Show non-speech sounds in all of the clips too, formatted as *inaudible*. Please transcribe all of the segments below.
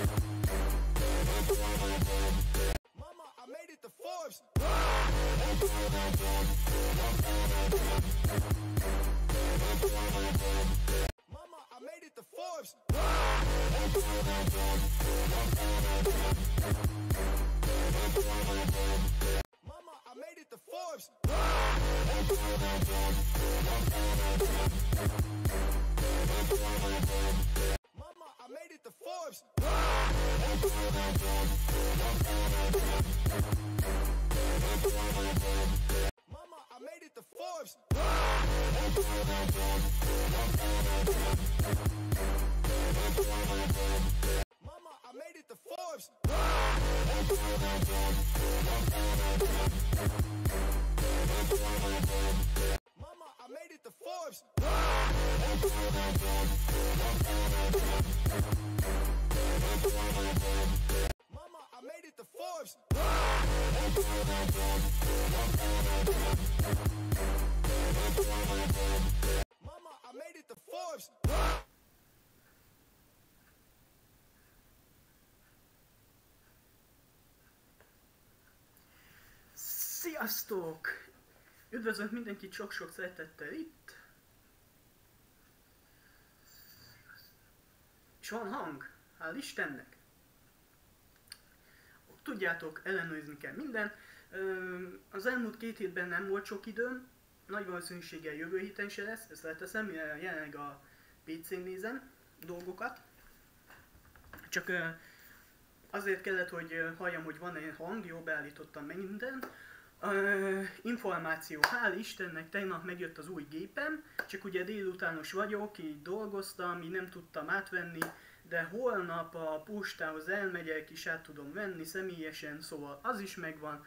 Mama, I made it to Forbes. Mama, I made it to Forbes. Mama, I made it to Forbes. Forbes. Mama, I made it to Forbes. Mama, I made it to Forbes. I made Forbes. Mama, I made it Forbes. Mama, I made it Forbes. Sziasztok! Üdvözlök mindenkit sok-sok szeretettel itt. És van hang, hál' Istennek. Tudjátok, ellenőrizni kell minden. Az elmúlt két hétben nem volt sok időm, nagy valószínűséggel jövő héten se lesz, ezt leteszem, jelenleg a PC-n nézem dolgokat. Csak azért kellett, hogy halljam, hogy van egy hang, jó, beállítottam mindent. Információ, hál' Istennek tegnap megjött az új gépem, csak ugye délutános vagyok, így dolgoztam, így nem tudtam átvenni, de holnap a postához elmegyek, és át tudom venni személyesen, szóval az is megvan.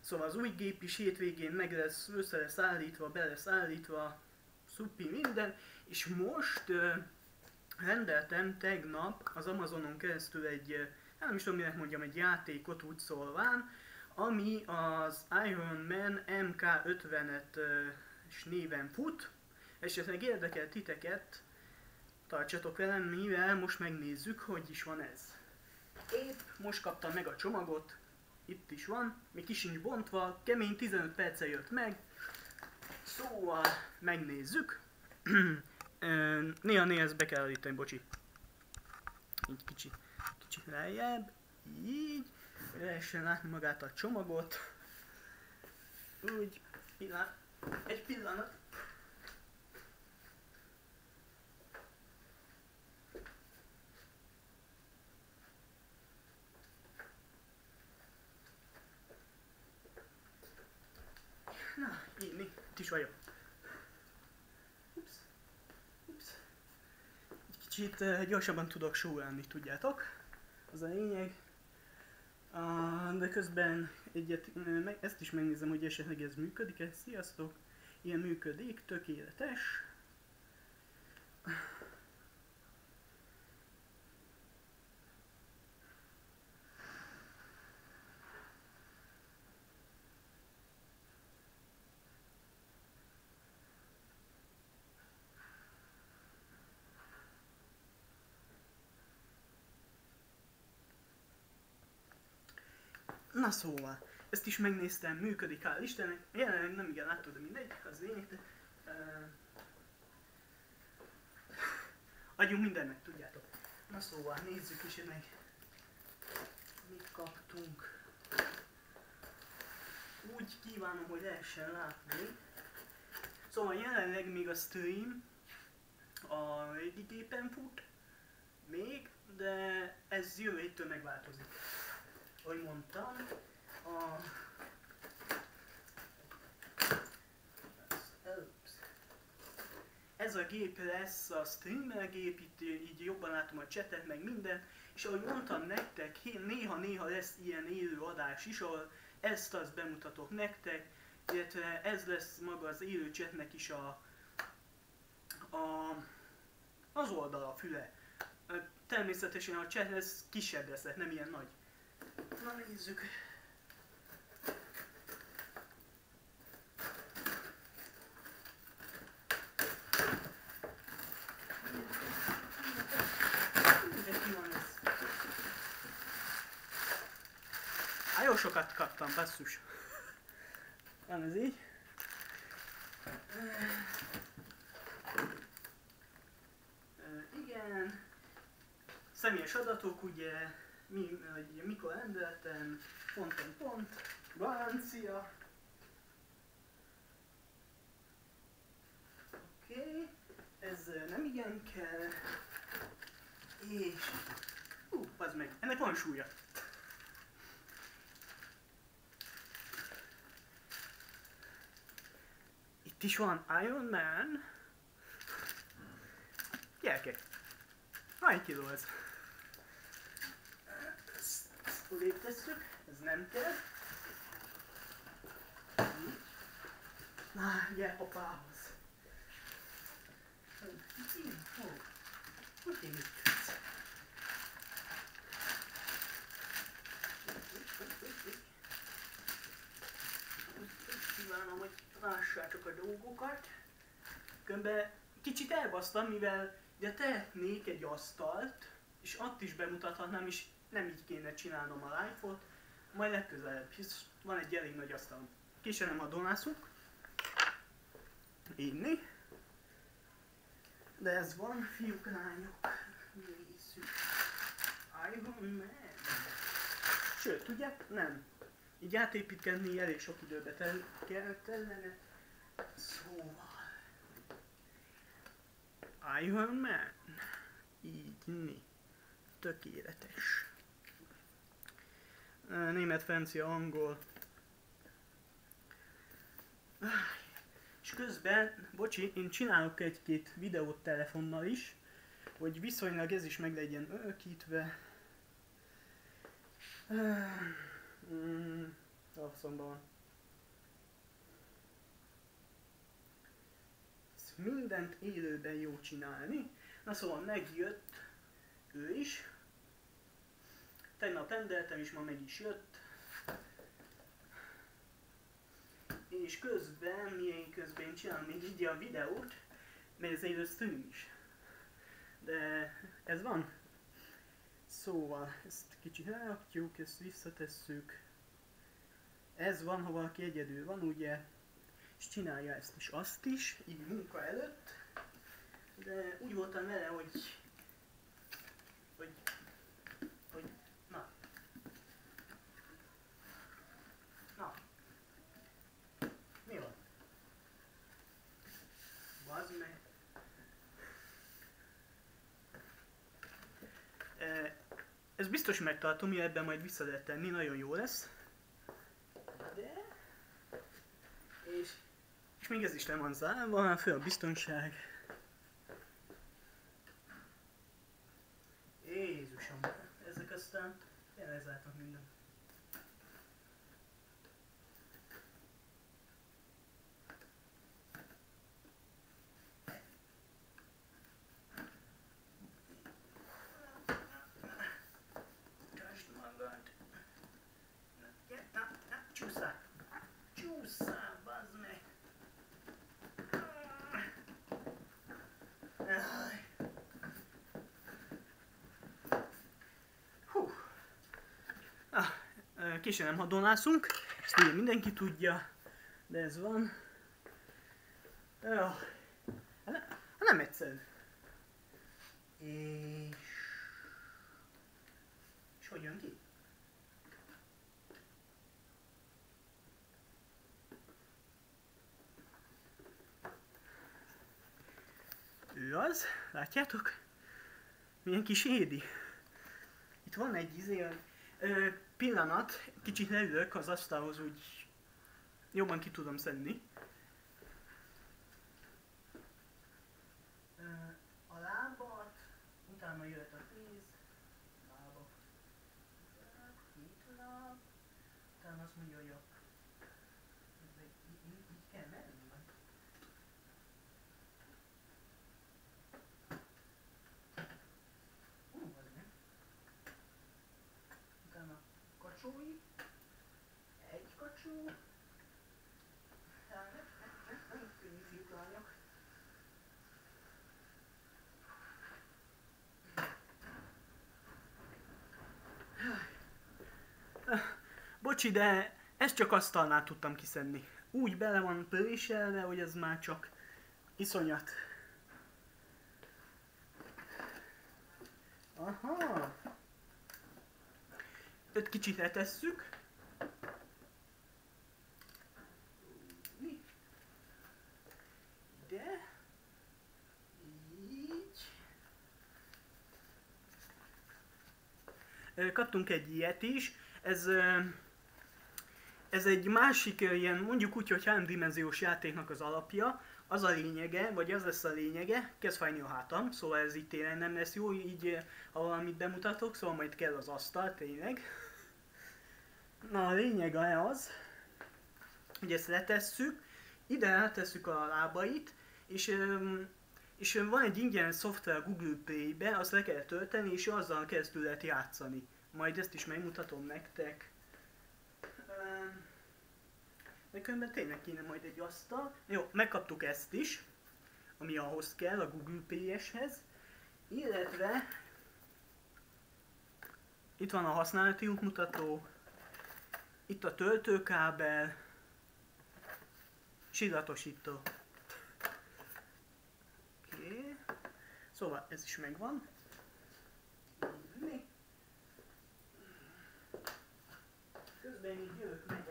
Szóval az új gép is hétvégén meg lesz, össze lesz állítva, be lesz állítva, szupi minden, és most ö, rendeltem tegnap az Amazonon keresztül egy, hát nem is tudom minek mondjam, egy játékot úgy szólván, ami az Iron Man MK50-et ö, és néven fut, esetleg érdekel titeket, tartsatok velem, mivel most megnézzük, hogy is van ez. Épp most kaptam meg a csomagot, itt is van, még ki sincs bontva, kemény 15 perce jött meg, szóval megnézzük. Néha-néha ezt be kell állítani, bocsi. Így kicsi, kicsi lejjebb, így, lehessen látni magát a csomagot. Úgy, pillanat, egy pillanat. Na, mi? Itt is vagyok. Ups. Ups. Egy kicsit uh, gyorsabban tudok súlálni, tudjátok? Az a lényeg. Uh, de közben egyet, ezt is megnézem, hogy esetleg ez működik-e. Sziasztok! Ilyen működik, tökéletes. Na szóval, ezt is megnéztem, működik, hál' Istennek. Jelenleg nem igen látod, de mindegy, az lényeg. De, uh, adjunk mindennek, tudjátok. Na szóval, nézzük is meg, mit kaptunk. Úgy kívánom, hogy lehessen látni. Szóval jelenleg még a stream a régi gépen fut, még, de ez jövő héttől megváltozik ahogy mondtam, a... Ez a gép lesz a streamer gép, itt így jobban látom a chatet, meg minden, és ahogy mondtam nektek, néha-néha lesz ilyen élő adás is, ahol ezt azt bemutatok nektek, illetve ez lesz maga az élő chatnek is a, a az oldala, a füle. Természetesen a chat ez kisebb lesz, nem ilyen nagy. Na nézzük. Jó sokat kaptam, basszus. Van ez így. Igen. Személyes adatok, ugye, mi, hogy mikor rendeltem, pont, pont, pont, garancia. Oké, ez nem igen kell. És... Hú, az meg, ennek van súlya. Itt is van Iron Man. Gyerekek, hány kiló ez? Tesszük, ez nem kell. Na, gyere apához. Ó, Hogy én mit tudsz? Kívánom, hogy lássátok a dolgokat. Különben kicsit elbasztam, mivel ugye tehetnék egy asztalt, és ott is bemutathatnám, és nem így kéne csinálnom a live-ot, majd legközelebb, hisz van egy elég nagy asztalom. Kísérem a donászunk. Inni. De ez van, fiúk, lányok. Nézzük. Iron Man. Sőt, tudják, nem. Így átépítkezni elég sok időbe tel- kell tellene. Szóval. Iron Man. Így, inni. Tökéletes. Német, francia, angol. És közben, bocsi, én csinálok egy-két videót telefonnal is, hogy viszonylag ez is meg legyen örökítve. Mm, alszomban van. Ezt mindent élőben jó csinálni. Na szóval megjött ő is. Tegnap rendeltem is, ma meg is jött. És közben, milyen közben én csinálom még így a videót, mert ez stream is. De ez van. Szóval, ezt kicsit elrakjuk, ezt visszatesszük. Ez van, ha valaki egyedül van, ugye, és csinálja ezt is, azt is, így munka előtt. De úgy voltam vele, hogy, hogy, na. Na. Mi van? Bazd meg. E, Ez biztos megtartom, mi ebben majd vissza lehet tenni, nagyon jó lesz. De... És, és még ez is le van zárva, föl a biztonság. Jézusom, ezek aztán tényleg lezártak mindent. Tartsd magad. Na, gyere, na, na, csúszál. Csúszál, bazd meg. Hú. Nem hadonászunk, ezt ugye mindenki tudja, de ez van. Ne- hát nem egyszerű. És... És hogy jön ki? Az, látjátok? Milyen kis édi. Itt van egy izé, ö, pillanat, kicsit leülök az asztalhoz, úgy jobban ki tudom szedni. A lábat, utána jöhet a kéz, lába, két láb, utána azt mondja, hogy a így kell menni, vagy? Hú, az nem. Utána kacsói, egy kacsó, Hát, nem, nem, nem, nem könnyű fiúk, lányok. Bocsi, de ezt csak asztalnál tudtam kiszedni. Úgy bele van préselve, hogy ez már csak iszonyat. Aha. Öt kicsit letesszük. Mi? Ide. Így. Kaptunk egy ilyet is. Ez, ez egy másik ilyen, mondjuk úgy, hogy háromdimenziós játéknak az alapja. Az a lényege, vagy az lesz a lényege, kezd fájni a hátam, szóval ez itt tényleg nem lesz jó, így ha valamit bemutatok, szóval majd kell az asztal, tényleg. Na a lényeg az, hogy ezt letesszük, ide letesszük a lábait, és, és van egy ingyen szoftver Google Play-be, azt le kell tölteni, és azzal keresztül lehet játszani. Majd ezt is megmutatom nektek. De különben tényleg kéne majd egy asztal. Jó, megkaptuk ezt is, ami ahhoz kell, a Google PS-hez. Illetve itt van a használati útmutató, itt a töltőkábel, sillatosító. Oké. Okay. Szóval ez is megvan. Közben így jövök, és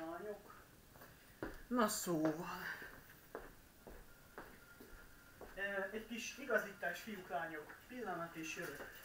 lányok. Na szóval. Egy kis igazítás, fiúk, lányok. Pillanat és jövök.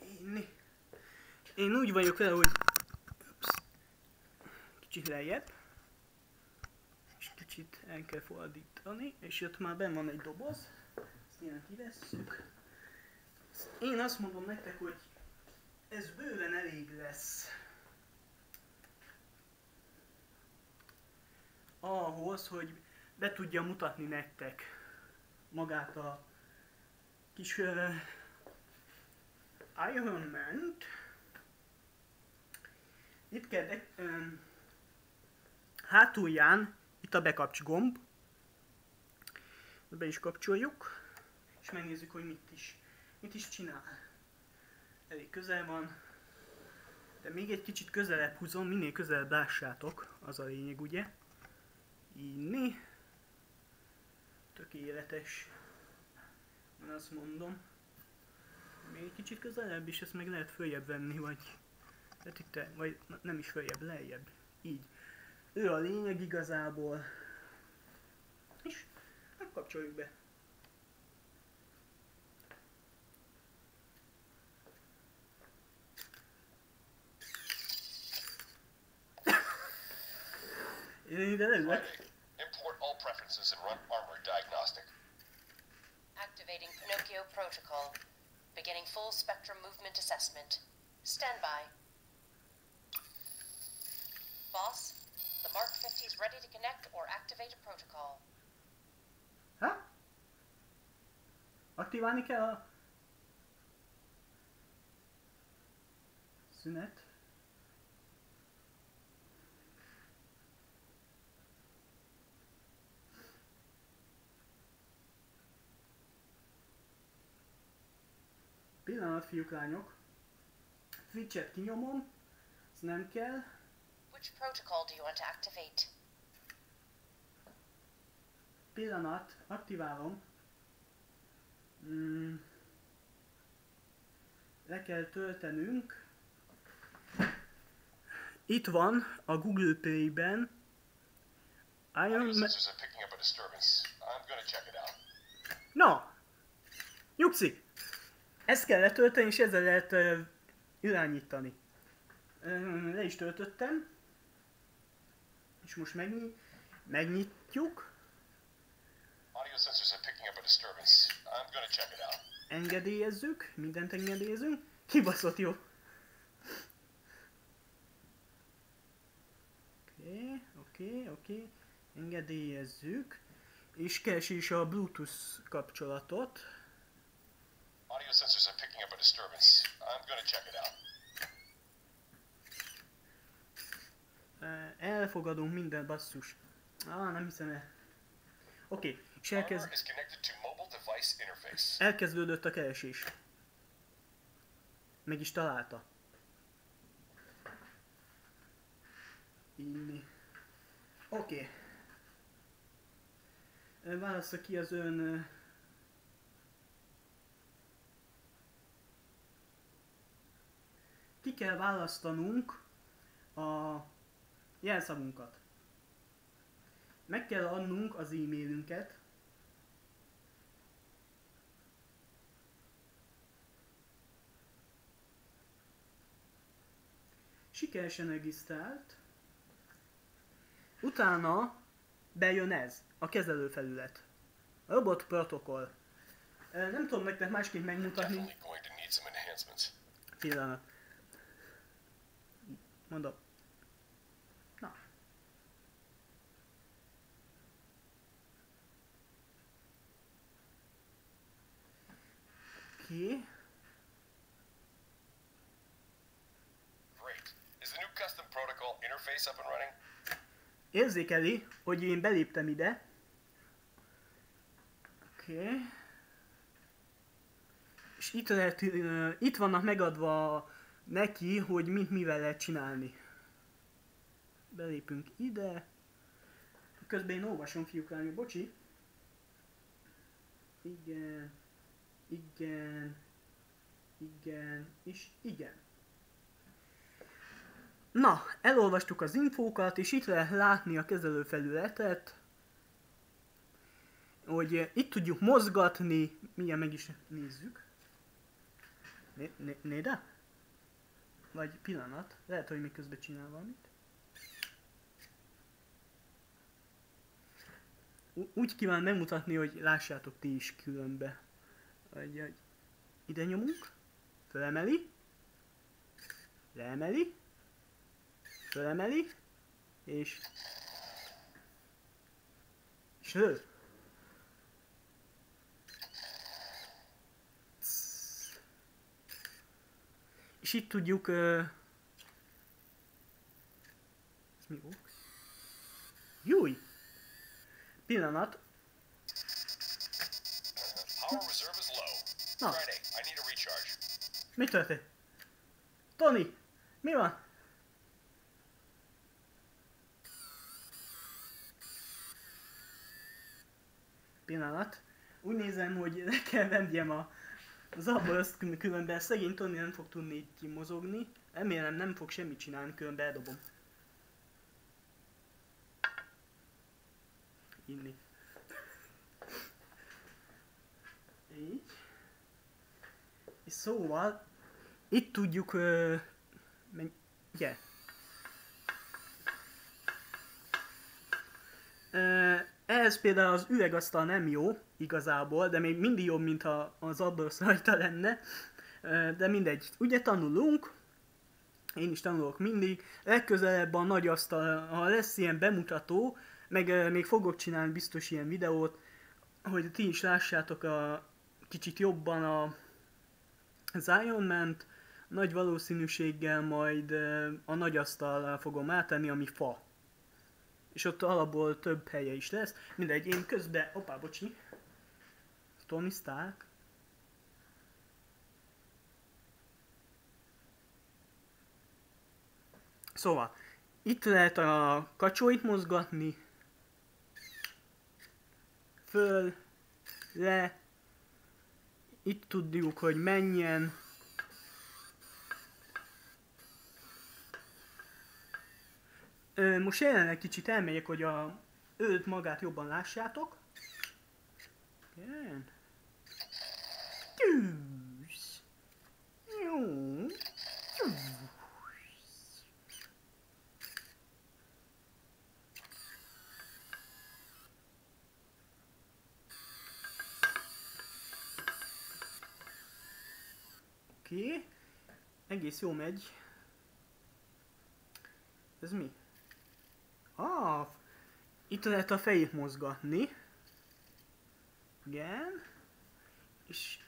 Én, én úgy vagyok vele, hogy Ups. kicsit lejjebb, és kicsit el kell fordítani, és ott már benn van egy doboz, ezt ilyen kivesszük. Én azt mondom nektek, hogy ez bőven elég lesz. Ahhoz, hogy be tudja mutatni nektek magát a kis uh, Iron man Itt kell be, öm, hátulján, itt a bekapcs gomb. Be is kapcsoljuk, és megnézzük, hogy mit is, mit is csinál. Elég közel van, de még egy kicsit közelebb húzom, minél közelebb lássátok, az a lényeg, ugye? Inni. Tökéletes. Én azt mondom. Még egy kicsit közelebb, és ezt meg lehet följebb venni, vagy... Hát itt, vagy na, nem is följebb, lejjebb. Így. Ő a lényeg igazából. És megkapcsoljuk be. Én ide leülök. Import all preferences and run armor diagnostic. Activating Pinocchio Protocol. Beginning full spectrum movement assessment. Stand by. Boss, the Mark 50 is ready to connect or activate a protocol. Ha? Aktiválni kell a... Szünet. Pillanat, fiúk, lányok. Switchet kinyomom. Ez nem kell. Which protocol do you want to activate? Pillanat, aktiválom. Mm. Le kell töltenünk. Itt van a Google Play-ben. Iron Man... Na! Nyugszi! Ezt kell letölteni, és ezzel lehet uh, irányítani. Uh, le is töltöttem. És most megny- megnyitjuk. Audio sensors are picking up a disturbance. I'm gonna check it out. engedélyezzük, mindent engedélyezünk. Kibaszott jó. Oké, oké, oké. Engedélyezzük. és keresi is a Bluetooth kapcsolatot. Audio sensors are picking up a disturbance. I'm gonna check it out. Ö, Elfogadunk minden basszus. Ah, nem hiszem el. Oké, okay. és elkezd, elkezdődött a keresés. Meg is találta. Inni. Oké. Okay. Válassza ki az ön... Ki kell választanunk a jelszavunkat. Meg kell adnunk az e-mailünket, sikeresen regisztrált, utána bejön ez, a kezelőfelület. A robot protokoll. Nem tudom nektek másképp megmutatni. Pillanat. Mondom. Na. Oké. Great. Is the new custom protocol interface up and running? Érzékeli, hogy én beléptem ide. Oké. Okay. És itt, lehet, itt vannak megadva neki, hogy mit mivel lehet csinálni. Belépünk ide. Közben én olvasom fiúk lányok, bocsi. Igen. Igen. Igen. És igen. Na, elolvastuk az infókat, és itt lehet látni a kezelőfelületet, hogy itt tudjuk mozgatni, milyen meg is nézzük. Né- né- Néde? Vagy pillanat, lehet, hogy még közben csinál valamit. Úgy kíván megmutatni, hogy lássátok ti is különbe. Hogy ide nyomunk, fölemeli, leemeli, fölemeli, és... És lő. És itt tudjuk... Uh... Ez mi volt? Júj! Pillanat. Power reserve is low. No. Friday, I need a recharge. Mi történt? Tony! Mi van? Pillanat. Úgy nézem, hogy le kell venjem a az abborzt, kül- különben szegény Tony nem fog tudni így kimozogni. Remélem nem fog semmit csinálni, különben eldobom. Inni. Így. És szóval, itt tudjuk... Ö, men- ugye? Ehhez például az üvegasztal nem jó, igazából, de még mindig jobb, mint ha az abborsz rajta lenne. De mindegy, ugye tanulunk, én is tanulok mindig, legközelebb a nagy asztal, ha lesz ilyen bemutató, meg még fogok csinálni biztos ilyen videót, hogy ti is lássátok a kicsit jobban a az Iron man nagy valószínűséggel majd a nagy asztalra fogom átenni, ami fa. És ott alapból több helye is lesz. Mindegy, én közben... Opá, bocsi. Tony Stark. Szóval, itt lehet a kacsóit mozgatni. Föl, le. Itt tudjuk, hogy menjen. Most jelenleg kicsit elmegyek, hogy a őt magát jobban lássátok. Igen. Tűz. Jó. Oké. Egész jó megy. Ez mi? Ah, itt lehet a fejét mozgatni. Igen. És...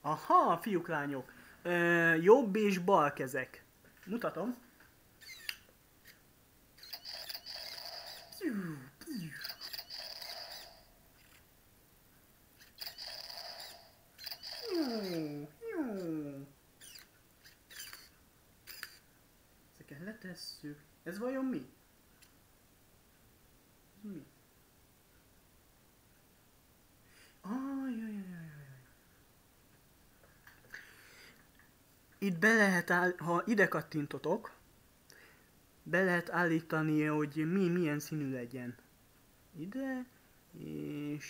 Aha, fiúk, lányok. Ö, jobb és bal kezek. Mutatom. Ezeket letesszük. Ez vajon mi? Mi? Ah, jaj, jaj. Itt be lehet áll, ha ide kattintotok, be lehet állítani, hogy mi milyen színű legyen. Ide, és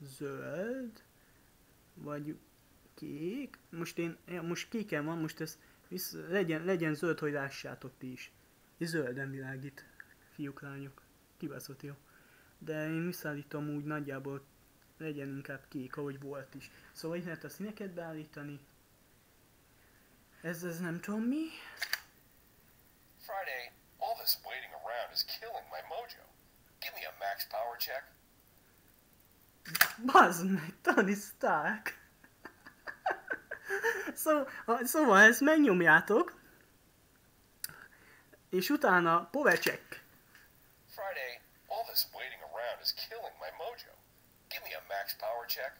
zöld, vagy kék. Most én, most kéken van, most ez visz, legyen, legyen zöld, hogy lássátok ti is. És zölden világít, fiúk, lányok. Kibaszott jó. De én visszaállítom úgy nagyjából legyen inkább kék, ahogy volt is. Szóval itt lehet a színeket beállítani. Ez, ez nem tudom mi. Friday, all this waiting around is killing my mojo. Give me a max power check. Bazd meg, Tony Stark! *laughs* Szó, szóval ezt megnyomjátok, és utána power check. Friday, all this waiting around is killing my mojo. Give me a max power check.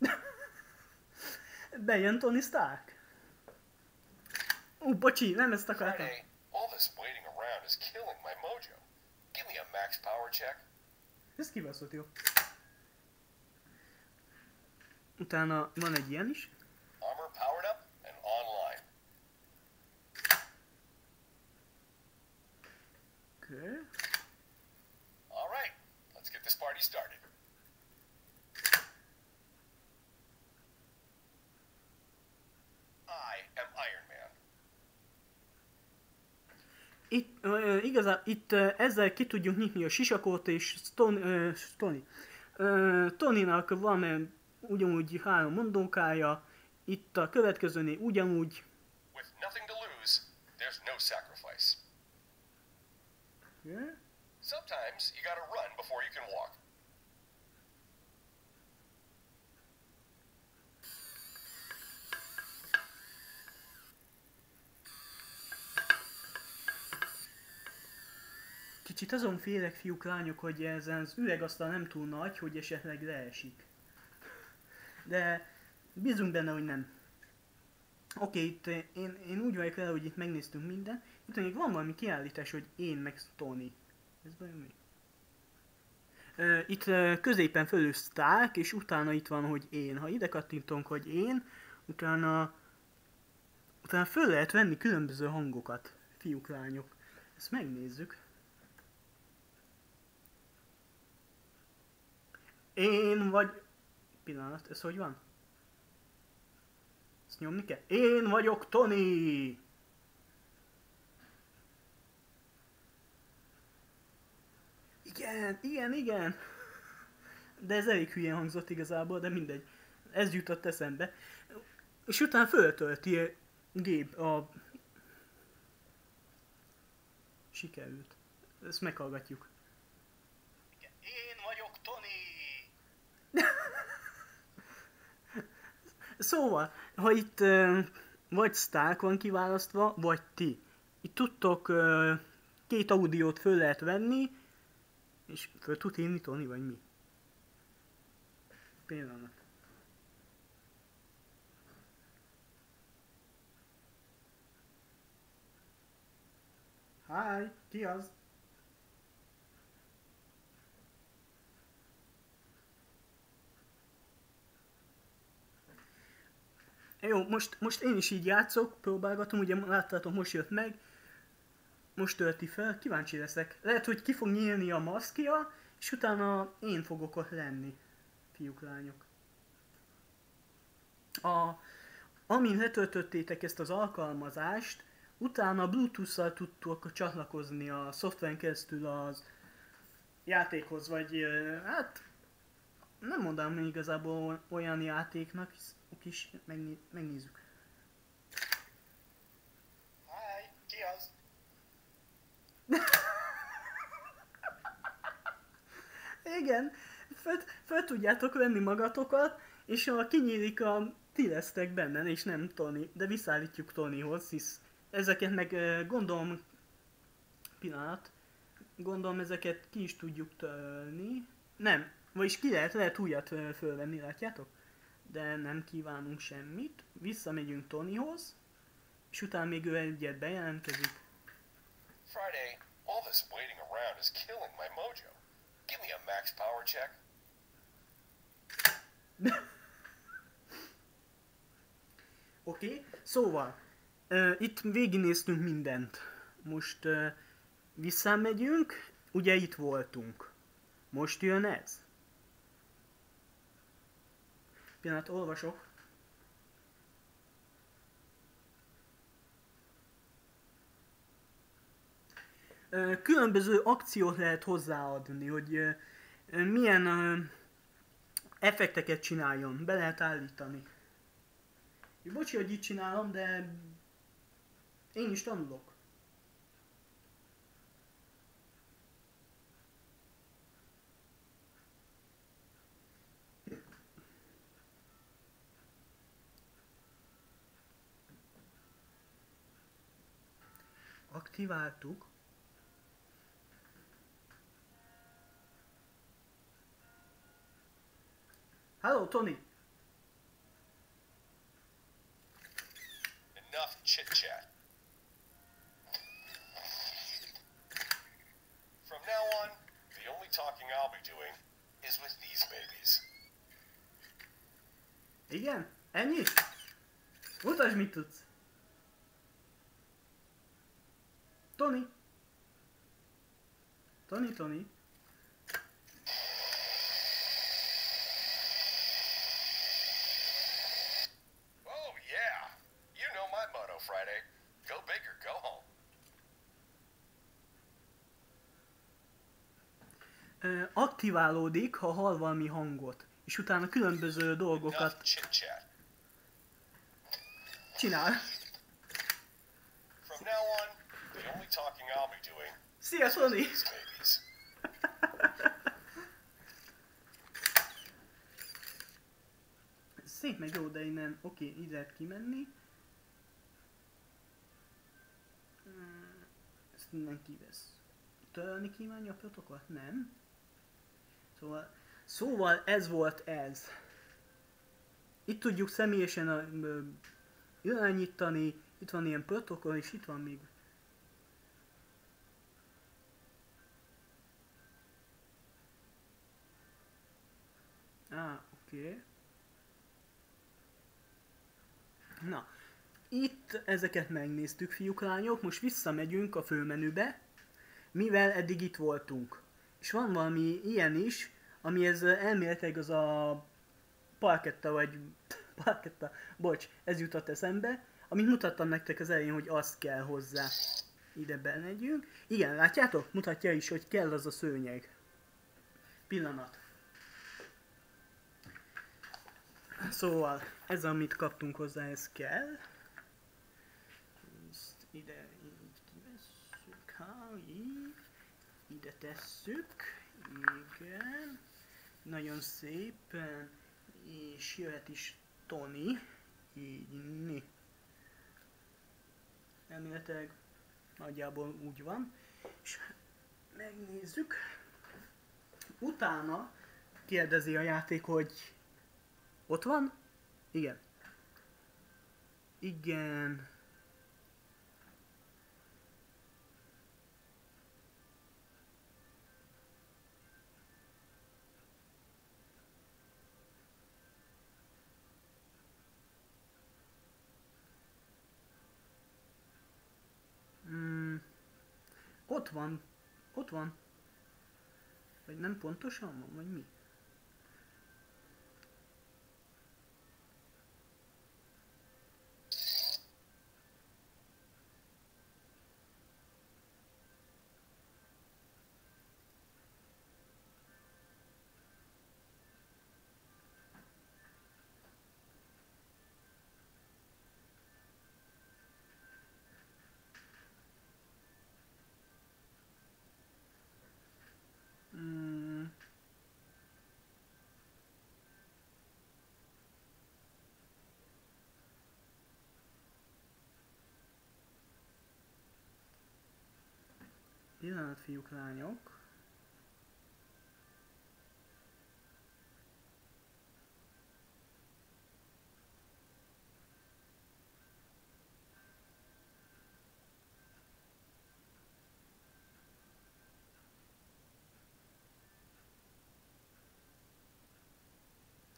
*laughs* Bejön Tony Stark. Ú, bocsi, nem ezt akartam. Friday, all this waiting around is killing my mojo. Give me a max power check. Ez kibaszott jó. Utána van egy ilyen is. Armor powered up and online. Okay. All right, let's get this party started. I am Iron Man. Itt, ö, igazán, itt ö, ezzel ki tudjuk nyitni a sisakot, és Stone, ö, Stony. Ö, Tonynak van ugyanúgy három mondókája, itt a következőnél ugyanúgy. With nothing to lose, there's no sacrifice. Yeah. Sometimes you gotta run before you can walk. Kicsit azon félek, fiúk, lányok, hogy ezen az üvegasztal nem túl nagy, hogy esetleg leesik. De bízunk benne, hogy nem. Oké, itt eh, én, én úgy vagyok vele, hogy itt megnéztünk minden. Még van valami kiállítás, hogy én meg Tony. Ez vajon mi? Itt középen fölül Stark, és utána itt van, hogy én. Ha ide kattintunk, hogy én, utána, utána föl lehet venni különböző hangokat, fiúk, lányok. Ezt megnézzük. Én vagy... Pillanat, ez hogy van? Ezt nyomni kell? Én vagyok Tony! Igen, igen, igen! De ez elég hülyén hangzott igazából, de mindegy. Ez jutott eszembe. És utána föltölti a gép a... Sikerült. Ezt meghallgatjuk. Én vagyok Tony! *laughs* Szóval, ha itt vagy Stark van kiválasztva, vagy ti. Itt tudtok két audiót föl lehet venni, és föl tud Tony, vagy mi? Pillanat. Hi, ki az? Jó, most, most én is így játszok, próbálgatom, ugye láttátok, most jött meg, most tölti fel, kíváncsi leszek. Lehet, hogy ki fog nyílni a maszkja, és utána én fogok ott lenni, fiúk, lányok. A, amin letöltöttétek ezt az alkalmazást, utána Bluetooth-szal tudtok csatlakozni a szoftveren keresztül az játékhoz, vagy hát nem mondanám igazából olyan játéknak, hisz is megné- megnézzük. Hi, ki az? Igen, föl, föl tudjátok venni magatokat, és ha kinyílik a ti lesztek benne, és nem Tony, de visszaállítjuk Tonyhoz, hisz ezeket meg gondolom, pillanat, gondolom ezeket ki is tudjuk tölni. Nem, vagyis ki lehet, lehet újat fölvenni, látjátok? De nem kívánunk semmit. Visszamegyünk Tonyhoz, és utána még ő egyet bejelentkezik. Friday, all this waiting around is killing my mojo. Give me a max power check. *laughs* Oké, okay. szóval, uh, itt végignéztünk mindent. Most uh, visszamegyünk, ugye itt voltunk. Most jön ez. Pillanat, olvasok. Különböző akciót lehet hozzáadni, hogy milyen effekteket csináljon, be lehet állítani. Bocsi, hogy így csinálom, de én is tanulok. Aktiváltuk. Hello, Tony! Enough chit chat. From now on, the only talking I'll be doing is with these babies. Igen? Ennyi? Mutasd, mit tudsz. Tony. Tony, Tony. Aktiválódik, ha hall valami hangot. És utána különböző dolgokat csinál. Szia, Tony! Szép meg jó, de innen, oké, okay, így lehet kimenni. Hmm, Ezt innen kivesz. Törölni kívánja a protokollt? Nem. Szóval, szóval ez volt ez. Itt tudjuk személyesen a, ö, irányítani, itt van ilyen protokoll, és itt van még Á, oké. Okay. Na, itt ezeket megnéztük, fiúk, lányok, most visszamegyünk a főmenübe, mivel eddig itt voltunk. És van valami ilyen is, ami ez elméletileg az a parketta, vagy *laughs* parketta, bocs, ez jutott eszembe, amit mutattam nektek az elején, hogy azt kell hozzá. Ide bemegyünk. Igen, látjátok? Mutatja is, hogy kell az a szőnyeg. Pillanat. Szóval, ez amit kaptunk hozzá, ez kell. Ezt ide így kivesszük, ha, így. Ide tesszük. Igen. Nagyon szépen. És jöhet is Tony. Így inni. Elméletileg nagyjából úgy van. És megnézzük. Utána kérdezi a játék, hogy ott van? Igen. Igen. Ott van. Ott van. Vagy nem pontosan van, vagy mi? Pillanat, fiúk, lányok.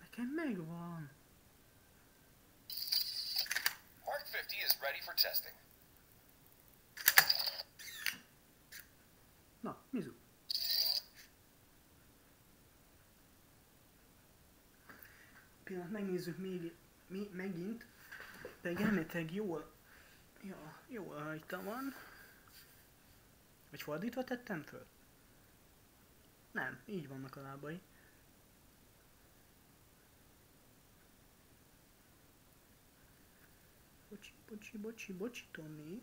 Nekem megvan. Mark 50 is ready for testing. Pillanat, megnézzük még mi, megint. Pedig elméletileg jól, ja, jól rajta van. Vagy fordítva tettem föl? Nem, így vannak a lábai. Bocsi, bocsi, bocsi, bocsi, Tommy.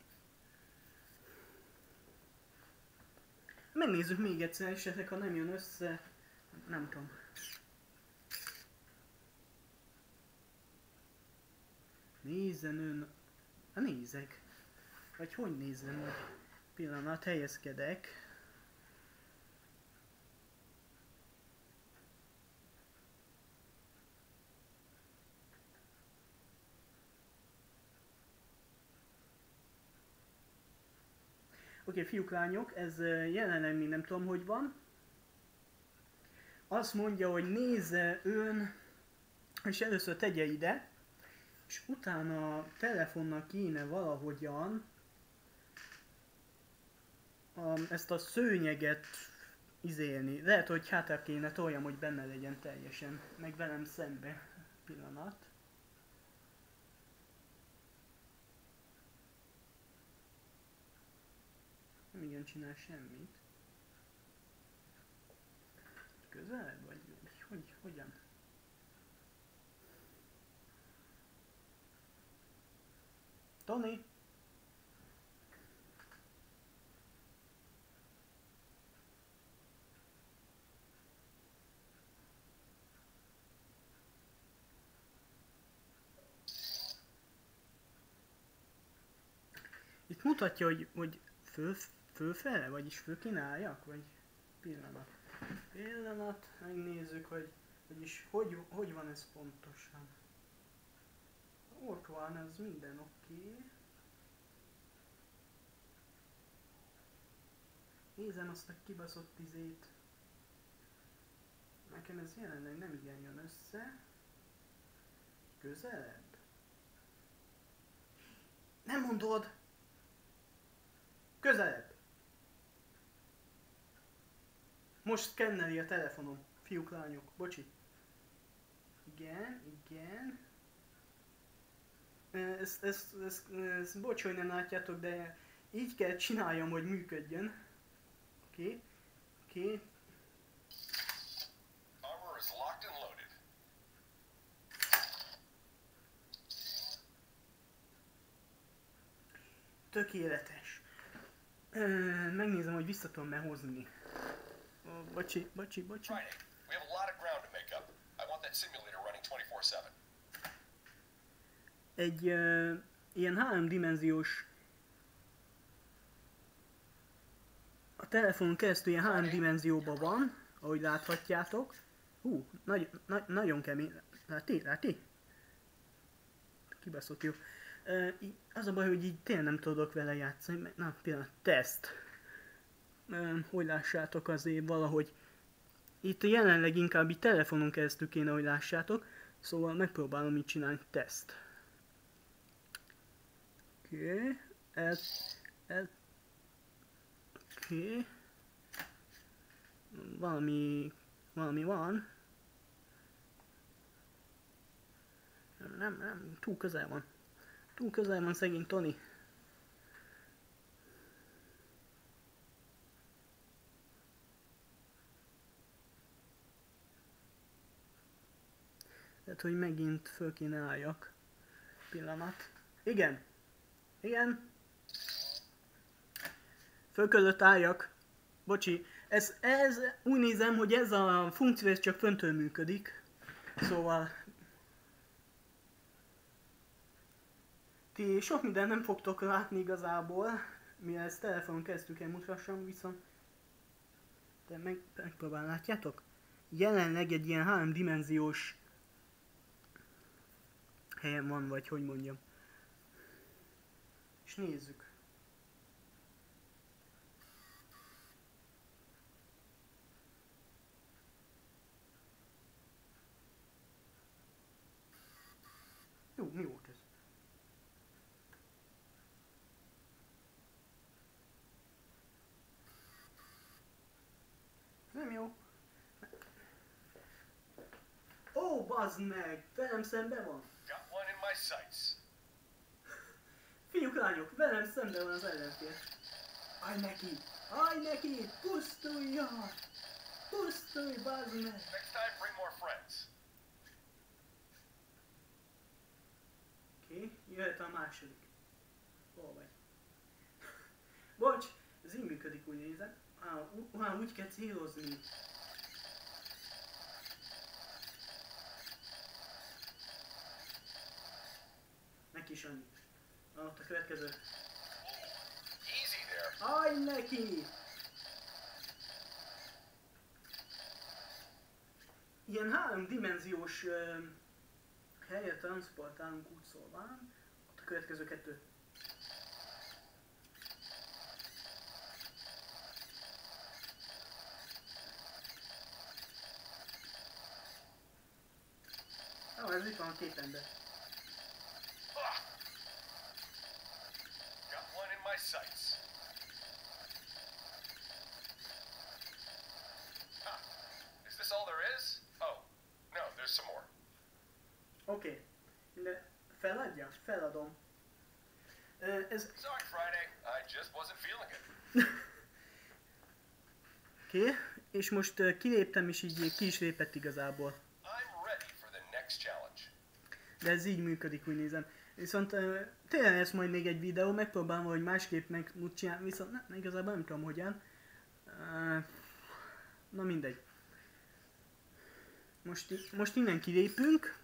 Megnézzük még egyszer, esetleg ha nem jön össze, nem tudom. Nézzen ön... Ha nézek. Vagy hogy nézzem, hogy pillanat, helyezkedek. Oké, fiúk, lányok, ez jelenleg még nem tudom, hogy van. Azt mondja, hogy nézze ön, és először tegye ide, és utána a telefonnak kéne valahogyan a, ezt a szőnyeget izélni. Lehet, hogy hátra kéne toljam, hogy benne legyen teljesen, meg velem szembe. Pillanat. Nem igen csinál semmit. Közelebb vagy? Hogy, hogyan? Tony? Itt mutatja, hogy, hogy föl, fölfele, vagyis föl kéne álljak, vagy pillanat. Pillanat, megnézzük, hogy, vagyis hogy, hogy van ez pontosan. Ott van, ez minden oké. Okay. Nézem azt a kibaszott izét. Nekem ez jelenleg nem igen jön össze. Közelebb? Nem mondod! Közelebb! Most szkenneli a telefonom. Fiúk, lányok, bocsi. Igen, igen. Ezt, ezt, ezt, ezt bocs, hogy nem látjátok, de így kell csináljam, hogy működjön. Oké, okay. oké. Okay. Armor is locked and loaded. Tökéletes. Ö, megnézem, hogy vissza tudom-e hozni. Ó, bocsi, bocsi, bocsi. Friday, we have a lot of ground to make up. I want that simulator running 24 7. Egy ö, ilyen háromdimenziós a telefonon keresztül ilyen háromdimenzióban van, ahogy láthatjátok. Hú, nagy, nagy, nagyon kemény. Láti? Láti? Kibaszott jó. Ö, az a baj, hogy így tényleg nem tudok vele játszani, mert na, pillanat, teszt. Ö, hogy lássátok azért valahogy. Itt jelenleg inkább így telefonon keresztül kéne, hogy lássátok. Szóval megpróbálom így csinálni teszt. Oké. El, el, Oké. Valami, valami van. Nem, nem, túl közel van. Túl közel van szegény Tony. Lehet, hogy megint föl kéne álljak. Pillanat. Igen. Igen. Föl között álljak. Bocsi. Ez, ez, úgy nézem, hogy ez a funkció ez csak föntől működik. Szóval... Ti sok minden nem fogtok látni igazából. mivel ezt telefonon keresztül kell mutassam, viszont de meg, megpróbál, látjátok? Jelenleg egy ilyen háromdimenziós helyen van, vagy hogy mondjam. És nézzük. Jó, mi volt ez? Nem jó. Ó, bazd meg! Velem szembe van! Got one in my sights. Fiúk, lányok, velem szembe van az ellenfél. Állj neki! Állj neki! Pusztuljon! Pusztulj, bazd meg! Next time, bring more friends. Oké, okay, jöhet a második. Hol vagy? *laughs* Bocs, ez így működik, úgy nézem. Á, á, úgy kell célozni. Neki is annyi. Ah, Ott a következő. Állj neki! Ilyen háromdimenziós uh, helyet transportálunk úgy szólván. Ott a következő kettő. Jó, ez itt van a képenben. Ah! Got one in my sights. Huh. Is this all there is? Oh, no, there's some more. Oké. Okay. De feladja? Feladom. Ö, Ez Sorry, Friday. I just wasn't feeling it. Oké, okay. És most kiléptem, és így ki is lépett igazából. De ez így működik, úgy nézem. Viszont tényleg lesz majd még egy videó, megpróbálom hogy másképp meg úgy csinálni, viszont ne, igazából nem tudom hogyan. Na mindegy. Most, most innen kilépünk.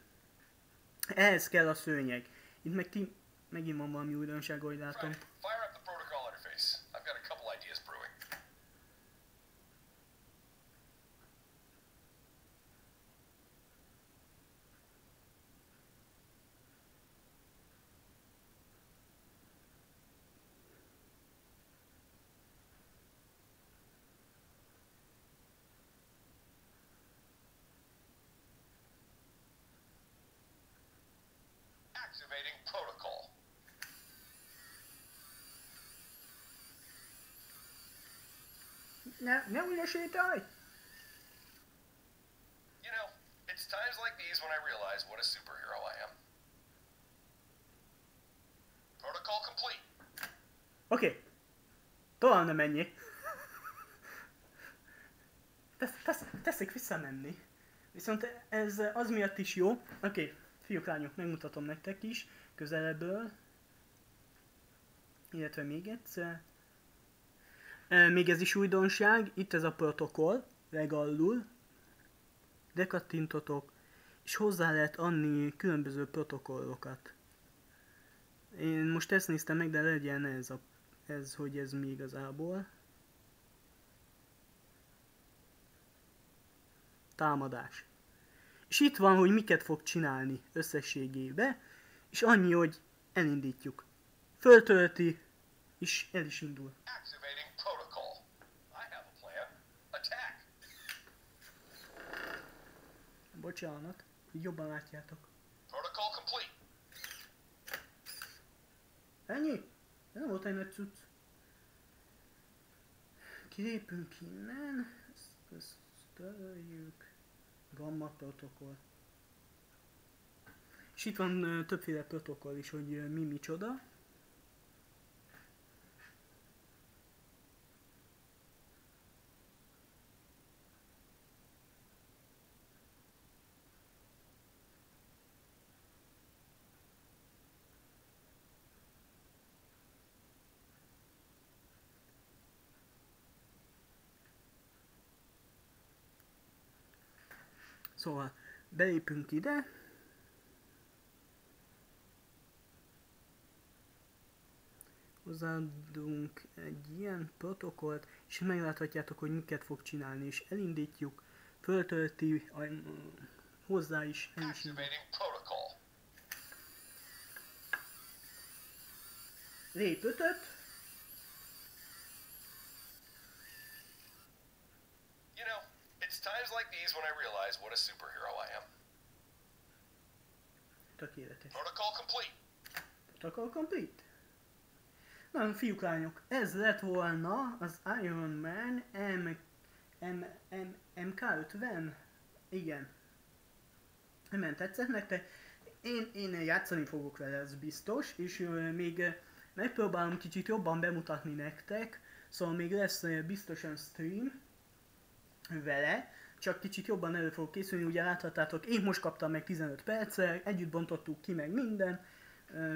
Ehhez kell a szőnyeg. Itt meg ti, megint van valami újdonság, ahogy látom. Friday, Activating protocol. Ne, ne úgy ne sétálj! You know, it's times like these when I realize what a superhero I am. Protocol complete. Okay. Tovább nem menjél. Tesz, tesz, teszik visszamenni. Viszont ez az miatt is jó. Oké, okay. Fiúk, lányok, megmutatom nektek is közelebből. Illetve még egyszer. E, még ez is újdonság, itt ez a protokoll, legalul. Dekattintotok, és hozzá lehet adni különböző protokollokat. Én most ezt néztem meg, de legyen ez, a, ez hogy ez mi igazából. Támadás. És itt van, hogy miket fog csinálni összességébe, és annyi, hogy elindítjuk. Föltölti, és el is indul. Bocsánat, így jobban látjátok. Protocol complete. Ennyi? Ez nem volt egy nagy cucc. Kilépünk innen. Ezt, ezt töröljük. Gamma protokoll. És itt van többféle protokoll is, hogy mi micsoda. Szóval belépünk ide. hozzáadunk egy ilyen protokollt, és megláthatjátok, hogy miket fog csinálni, és elindítjuk, föltölti a, hozzá is, el is ötöt, times like these when I realize what a superhero I am. tökéletes. Protocol complete. Protocol complete. Na, fiúk, lányok, ez lett volna az Iron Man M, M, M, MK50. Igen. Nem tetszett nektek? Én, én játszani fogok vele, ez biztos, és még megpróbálom kicsit jobban bemutatni nektek, szóval még lesz ö, biztosan stream vele, csak kicsit jobban elő fogok készülni, ugye láthattátok, én most kaptam meg 15 percre, együtt bontottuk ki meg minden,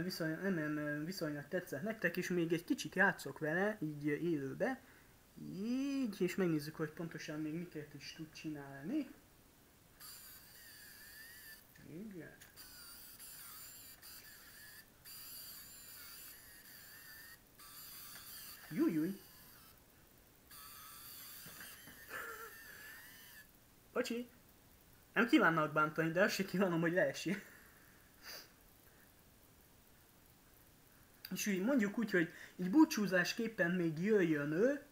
viszony, nem, nem, viszonylag tetszett nektek, és még egy kicsit játszok vele, így élőbe, így, és megnézzük, hogy pontosan még miket is tud csinálni. Igen. Jújjúj. Bocsi. Nem kívánnak bántani, de azt se kívánom, hogy leessél. És úgy mondjuk úgy, hogy így búcsúzásképpen még jöjjön ő,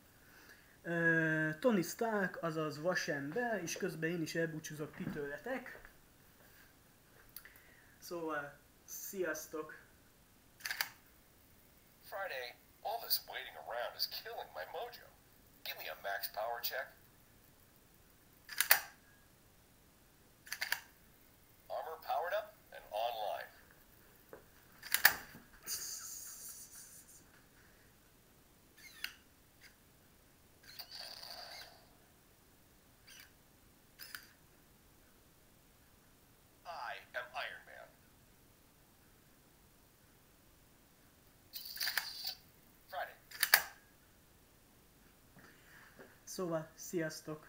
Tony Stark, azaz vasember, és közben én is elbúcsúzok ti tőletek. Szóval, sziasztok! Friday, all this waiting around is killing my mojo. Give me a max power check. Armor powered up and online. I am Iron Man. Friday. Szóval, sziasztok!